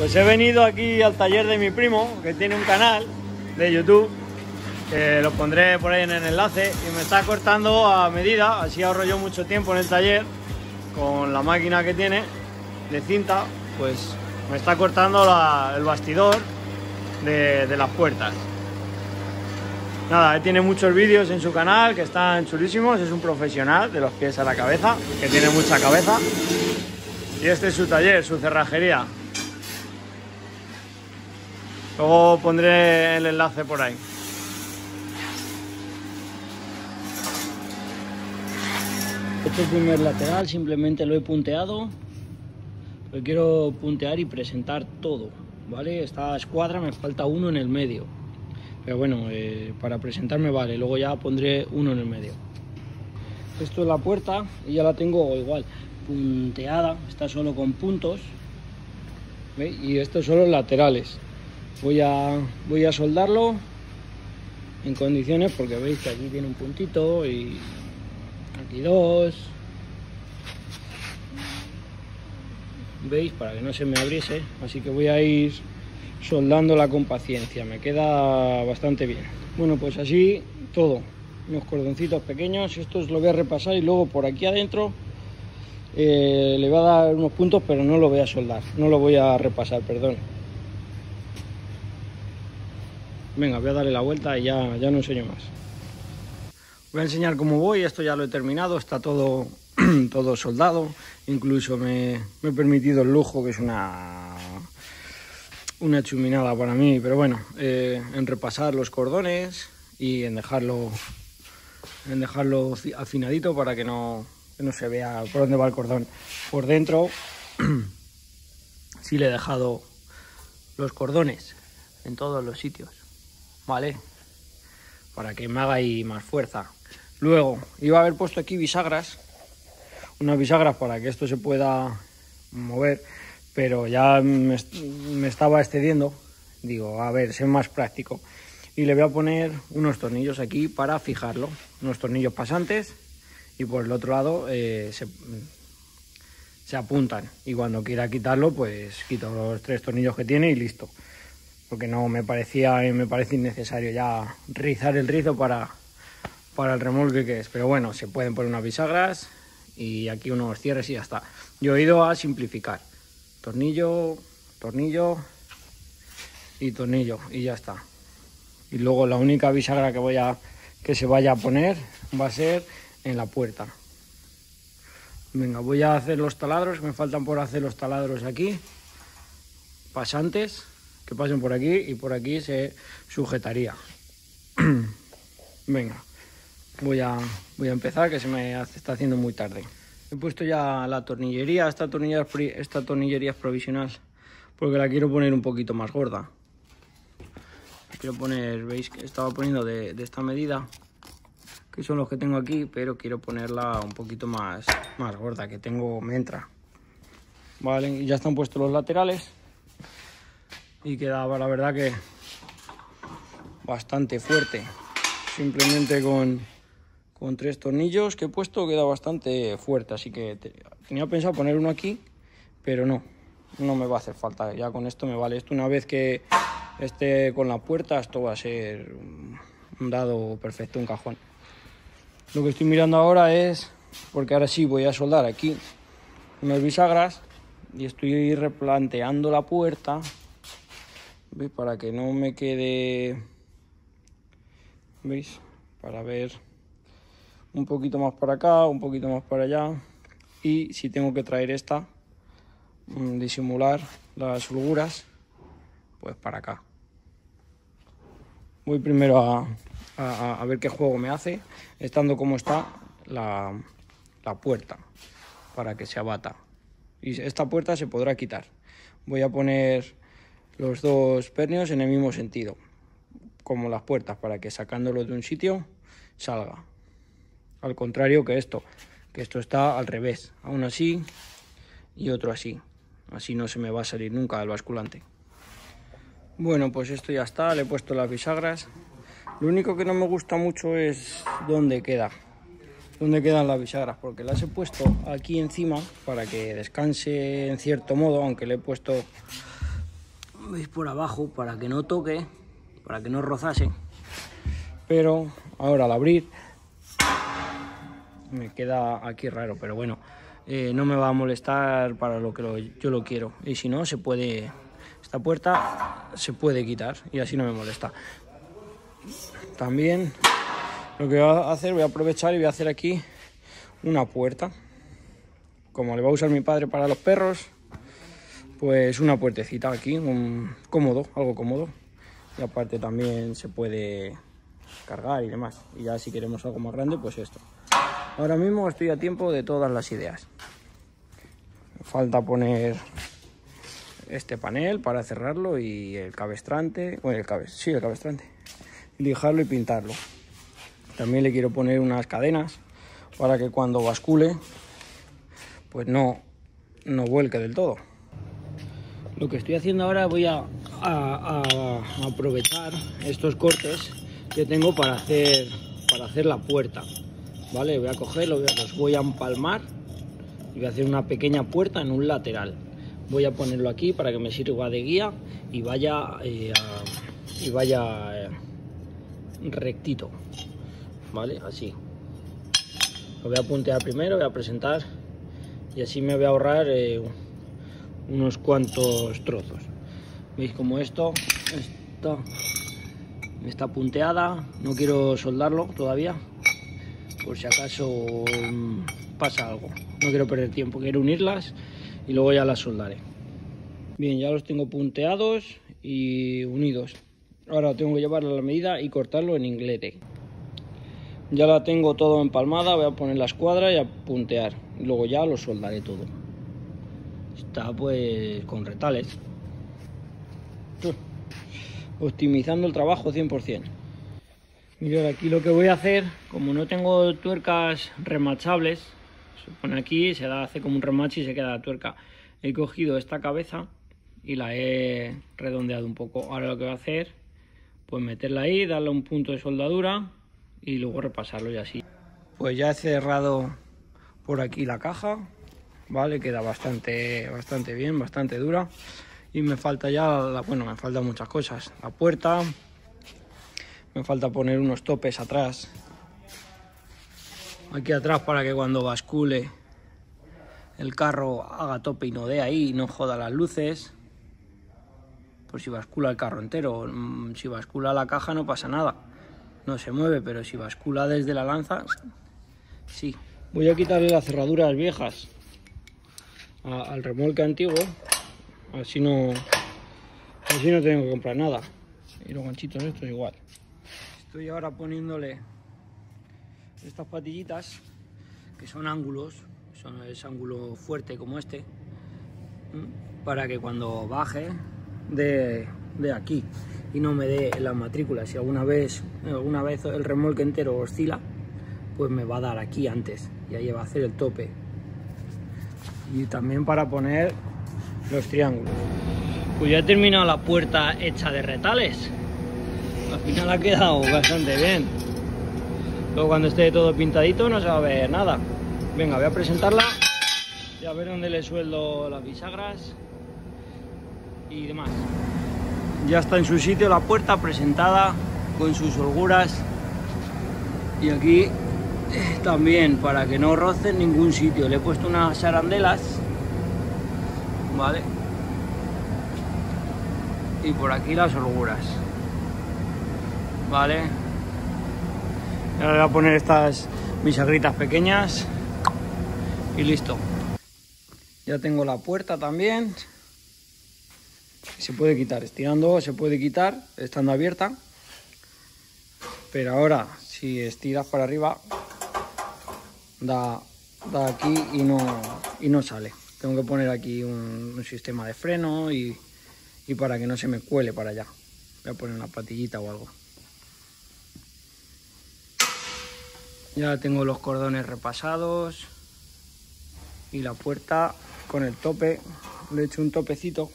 Pues he venido aquí al taller de mi primo, que tiene un canal de YouTube, que lo pondré por ahí en el enlace, y me está cortando a medida, así ahorro yo mucho tiempo en el taller, con la máquina que tiene de cinta, pues me está cortando el bastidor de, de las puertas. Nada, él tiene muchos vídeos en su canal que están chulísimos, es un profesional de los pies a la cabeza, que tiene mucha cabeza. Y este es su taller, su cerrajería. Luego pondré el enlace por ahí. Este primer lateral simplemente lo he punteado. Lo quiero puntear y presentar todo, ¿vale? Esta escuadra me falta uno en el medio. Pero bueno, eh, para presentarme vale. Luego ya pondré uno en el medio. Esto es la puerta y ya la tengo igual punteada. Está solo con puntos. ¿Veis? Y estos son los laterales voy a, voy a soldarlo en condiciones porque veis que aquí tiene un puntito y aquí dos. Veis para que no se me abriese. Así que voy a ir soldándola con paciencia. Me queda bastante bien. Bueno pues así todo. Unos cordoncitos pequeños. Estos lo voy a repasar y luego por aquí adentro eh, le voy a dar unos puntos pero no lo voy a soldar. No lo voy a repasar perdón Venga, voy a darle la vuelta y ya, ya no enseño más. Voy a enseñar cómo voy, esto ya lo he terminado, está todo, todo soldado. Incluso me, he permitido el lujo, que es una, una chuminada para mí, pero bueno, eh, en repasar los cordones y en dejarlo, en dejarlo afinadito para que no, que no se vea por dónde va el cordón. Por dentro sí le he dejado los cordones en todos los sitios. ¿Vale? Para que me haga ahí más fuerza. Luego, iba a haber puesto aquí bisagras, unas bisagras para que esto se pueda mover, pero ya me, estaba excediendo. Digo, a ver, ser más práctico. Y le voy a poner unos tornillos aquí para fijarlo, unos tornillos pasantes y por el otro lado eh, se, se apuntan. Y cuando quiera quitarlo, pues quito los tres tornillos que tiene y listo porque no me parecía me parece innecesario ya rizar el rizo para, para el remolque que es. Pero bueno, se pueden poner unas bisagras y aquí unos cierres y ya está. Yo he ido a simplificar. Tornillo, tornillo y tornillo y ya está. Y luego la única bisagra que voy a que se vaya a poner va a ser en la puerta. Venga, voy a hacer los taladros, me faltan por hacer los taladros aquí. Pasantes que pasen por aquí y por aquí se sujetaría. Venga, voy a, voy a empezar que se me está haciendo muy tarde. He puesto ya la tornillería, esta tornillería, esta tornillería es provisional porque la quiero poner un poquito más gorda. Quiero poner, veis que estaba poniendo de, esta medida, que son los que tengo aquí, pero quiero ponerla un poquito más, más gorda, que tengo, me entra. Vale, y ya están puestos los laterales y quedaba la verdad que bastante fuerte. Simplemente con, con tres tornillos que he puesto queda bastante fuerte, así que tenía pensado poner uno aquí, pero no, no me va a hacer falta, ya con esto me vale. Esto una vez que esté con la puerta, esto va a ser un dado perfecto, un cajón. Lo que estoy mirando ahora es, porque ahora sí voy a soldar aquí unas bisagras y estoy replanteando la puerta ¿Veis? Para que no me quede... ¿Veis? Para ver un poquito más para acá, un poquito más para allá. Y si tengo que traer esta, mm, disimular las holguras, pues para acá. Voy primero a, a, ver qué juego me hace, estando como está la, la puerta, para que se abata. Y esta puerta se podrá quitar. Voy a poner los dos pernios en el mismo sentido, como las puertas, para que sacándolo de un sitio salga. Al contrario que esto, que esto está al revés, aún así y otro así. Así no se me va a salir nunca el basculante. Bueno, pues esto ya está, le he puesto las bisagras. Lo único que no me gusta mucho es dónde queda, dónde quedan las bisagras, porque las he puesto aquí encima para que descanse en cierto modo, aunque le he puesto veis por abajo para que no toque, para que no rozase. Pero ahora al abrir me queda aquí raro, pero bueno, eh, no me va a molestar para lo que yo lo quiero. Y si no, se puede, esta puerta se puede quitar y así no me molesta. También lo que voy a hacer, voy a aprovechar y voy a hacer aquí una puerta. Como le va a usar mi padre para los perros, pues una puertecita aquí, un cómodo, algo cómodo. Y aparte también se puede cargar y demás. Y ya si queremos algo más grande, pues esto. Ahora mismo estoy a tiempo de todas las ideas. Falta poner este panel para cerrarlo y el cabestrante, bueno, el cabe, sí, el cabestrante, lijarlo y pintarlo. También le quiero poner unas cadenas para que cuando bascule, pues no, no vuelque del todo. Lo que estoy haciendo ahora voy a, aprovechar estos cortes que tengo para hacer, para hacer la puerta. ¿Vale? Voy a cogerlo, los voy a empalmar y voy a hacer una pequeña puerta en un lateral. Voy a ponerlo aquí para que me sirva de guía y vaya, eh, y vaya eh, rectito. ¿Vale? Así. Lo voy a puntear primero, voy a presentar y así me voy a ahorrar eh, unos cuantos trozos. Veis como esto está, está punteada, no quiero soldarlo todavía, por si acaso mm, pasa algo. No quiero perder tiempo, quiero unirlas y luego ya las soldaré. Bien, ya los tengo punteados y unidos. Ahora tengo que llevarlo a la medida y cortarlo en inglete. Ya la tengo todo empalmada, voy a poner la escuadra y a puntear. Luego ya lo soldaré todo. Está pues con retales. Optimizando el trabajo 100%. Mira, aquí lo que voy a hacer, como no tengo tuercas remachables, se pone aquí, se da, hace como un remache y se queda la tuerca. He cogido esta cabeza y la he redondeado un poco. Ahora lo que voy a hacer, pues meterla ahí, darle un punto de soldadura y luego repasarlo y así. Pues ya he cerrado por aquí la caja, ¿vale? Queda bastante, bastante bien, bastante dura. Y me falta ya, bueno, me faltan muchas cosas. La puerta, me falta poner unos topes atrás. Aquí atrás para que cuando bascule el carro haga tope y no dé ahí, no joda las luces. Por si bascula el carro entero, mm, si bascula la caja no pasa nada. No se mueve, pero si bascula desde la lanza, sí. Voy a quitarle las cerraduras viejas al remolque antiguo, así no, así no tengo que comprar nada. Y los ganchitos estos igual. Estoy ahora poniéndole estas patillitas que son ángulos, son ese ángulo fuerte como este, para que cuando baje de, de aquí y no me dé la matrícula. Si alguna vez, alguna vez el remolque entero oscila, pues me va a dar aquí antes y ahí va a hacer el tope y también para poner los triángulos. Pues ya he terminado la puerta hecha de retales. Al final ha quedado bastante bien. Luego cuando esté todo pintadito no se va a ver nada. Venga, voy a presentarla y a ver dónde le sueldo las bisagras y demás. Ya está en su sitio la puerta presentada con sus holguras. Y aquí también para que no roce en ningún sitio. Le he puesto unas arandelas, ¿vale? Y por aquí las holguras, ¿vale? Ahora voy a poner estas bisagritas pequeñas y listo. Ya tengo la puerta también. Se puede quitar, estirando se puede quitar, estando abierta. Pero ahora, si estiras para arriba, da, da aquí y no, y no sale. Tengo que poner aquí un, sistema de freno y, y para que no se me cuele para allá. Voy a poner una patillita o algo. Ya tengo los cordones repasados y la puerta con el tope. Le he hecho un topecito.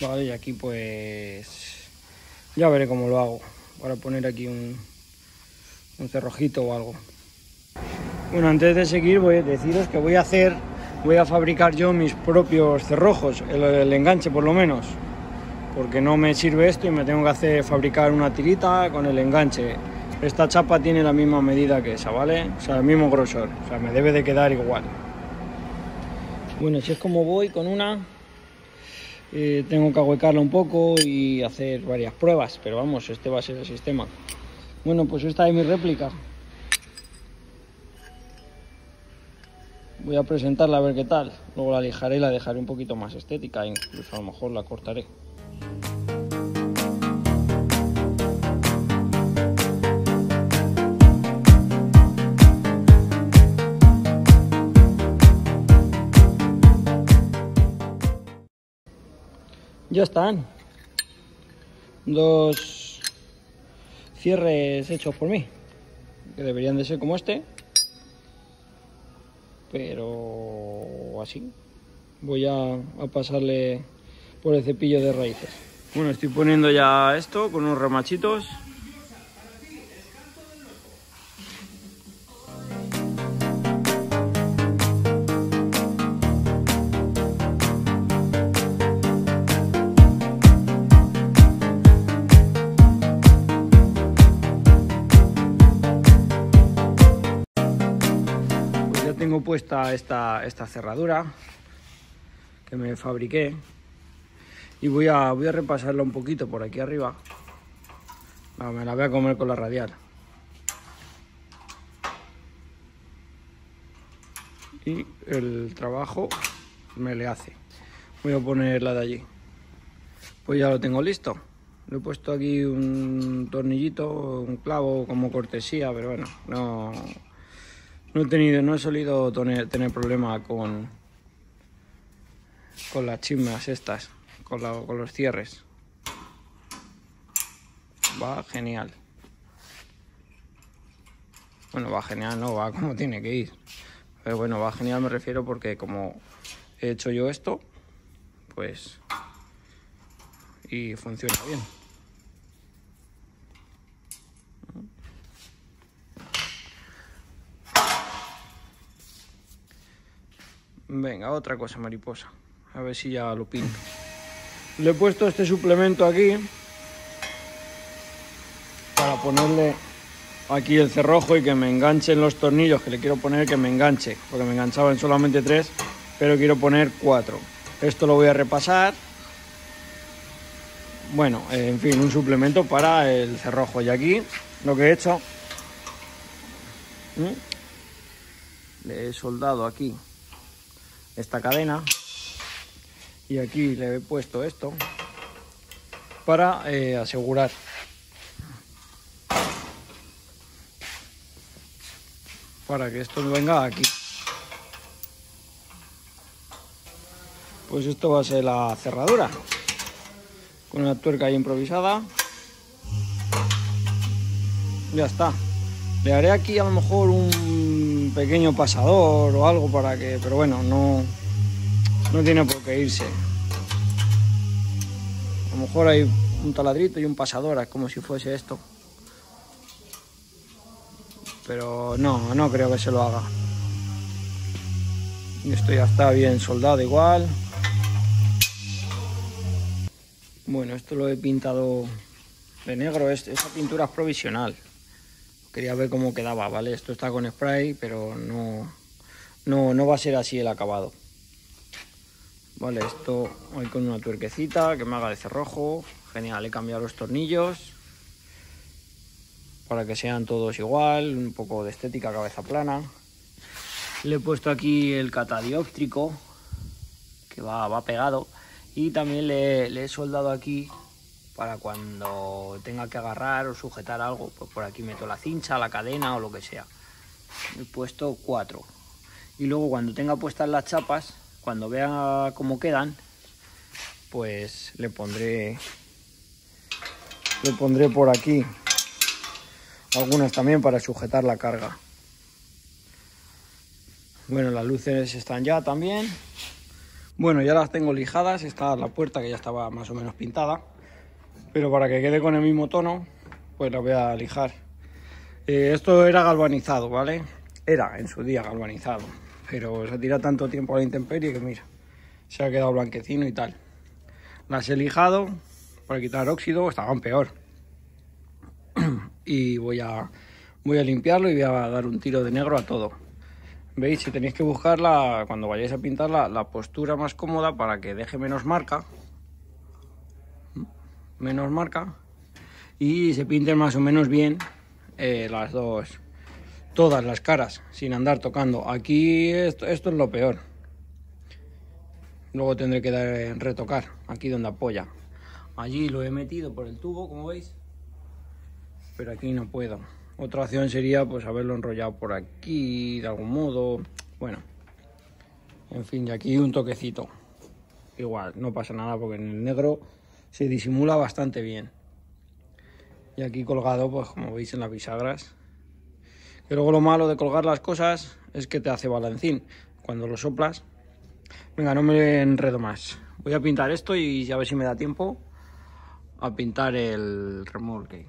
Vale, y aquí pues ya veré cómo lo hago. Para poner aquí un, un cerrojito o algo. Bueno, antes de seguir voy a deciros que voy a hacer voy a fabricar yo mis propios cerrojos, el, enganche por lo menos, porque no me sirve esto y me tengo que hacer fabricar una tirita con el enganche. Esta chapa tiene la misma medida que esa, ¿vale? O sea, el mismo grosor, o sea, me debe de quedar igual. Bueno, si es como voy con una, eh, tengo que ahuecarla un poco y hacer varias pruebas, pero vamos, este va a ser el sistema. Bueno, pues esta es mi réplica. Voy a presentarla a ver qué tal. Luego la lijaré y la dejaré un poquito más estética, incluso a lo mejor la cortaré. Ya están. Dos cierres hechos por mí. Que deberían de ser como este pero así. Voy a, pasarle por el cepillo de raíces. Bueno, estoy poniendo ya esto con unos remachitos esta, esta cerradura que me fabriqué y voy a, voy a repasarla un poquito por aquí arriba. me la voy a comer con la radial. Y el trabajo me le hace. Voy a poner la de allí. Pues ya lo tengo listo. Le he puesto aquí un tornillito, un clavo como cortesía, pero bueno, no, no he tenido, no he solido tener, tener problema con, con las chismas estas, con, con los cierres. Va genial. Bueno, va genial, no, va como tiene que ir. Pero bueno, va genial me refiero porque como he hecho yo esto, pues... Y funciona bien. Venga, otra cosa mariposa. A ver si ya lo pinto. Le he puesto este suplemento aquí para ponerle aquí el cerrojo y que me enganchen los tornillos que le quiero poner que me enganche, porque me enganchaban solamente tres, pero quiero poner cuatro. Esto lo voy a repasar. Bueno, en fin, un suplemento para el cerrojo. Y aquí lo que he hecho, le he soldado aquí esta cadena. Y aquí le he puesto esto para eh, asegurar. Para que esto venga aquí. Pues esto va a ser la cerradura. Con una tuerca improvisada. Ya está. Le haré aquí a lo mejor un pequeño pasador o algo para que... Pero bueno, no, no tiene por qué irse. A lo mejor hay un taladrito y un pasador, es como si fuese esto. Pero no, no creo que se lo haga. Esto ya está bien soldado igual. Bueno, esto lo he pintado de negro, esa pintura es provisional. Quería ver cómo quedaba, ¿vale? Esto está con spray, pero no, no, no va a ser así el acabado. Vale, esto hoy con una tuerquecita que me haga de cerrojo. Genial, he cambiado los tornillos para que sean todos igual, un poco de estética, cabeza plana. Le he puesto aquí el catadióptrico que va, va pegado y también le he soldado aquí para cuando tenga que agarrar o sujetar algo, pues por aquí meto la cincha, la cadena o lo que sea. He puesto cuatro. Y luego cuando tenga puestas las chapas, cuando vea cómo quedan, pues le pondré le pondré por aquí algunas también para sujetar la carga. Bueno, las luces están ya también. Bueno, ya las tengo lijadas, está la puerta que ya estaba más o menos pintada pero para que quede con el mismo tono, pues lo voy a lijar. Eh, esto era galvanizado, ¿vale? Era en su día galvanizado, pero se tira tanto tiempo a la intemperie que mira, se ha quedado blanquecino y tal. Las he lijado para quitar óxido, estaban peor. y voy a, voy a limpiarlo y voy a dar un tiro de negro a todo. ¿Veis? Si tenéis que buscarla, cuando vayáis a pintar la postura más cómoda para que deje menos marca. Menos marca. Y se pinten más o menos bien eh, las dos, todas las caras, sin andar tocando. Aquí esto, esto es lo peor. Luego tendré que dar, retocar, aquí donde apoya. Allí lo he metido por el tubo, como veis. Pero aquí no puedo. Otra opción sería pues haberlo enrollado por aquí de algún modo. Bueno, en fin, y aquí un toquecito. Igual, no pasa nada porque en el negro se disimula bastante bien. Y aquí colgado, pues como veis en las bisagras. Que luego lo malo de colgar las cosas es que te hace balancín. Cuando lo soplas. Venga, no me enredo más. Voy a pintar esto y a ver si me da tiempo a pintar el remolque.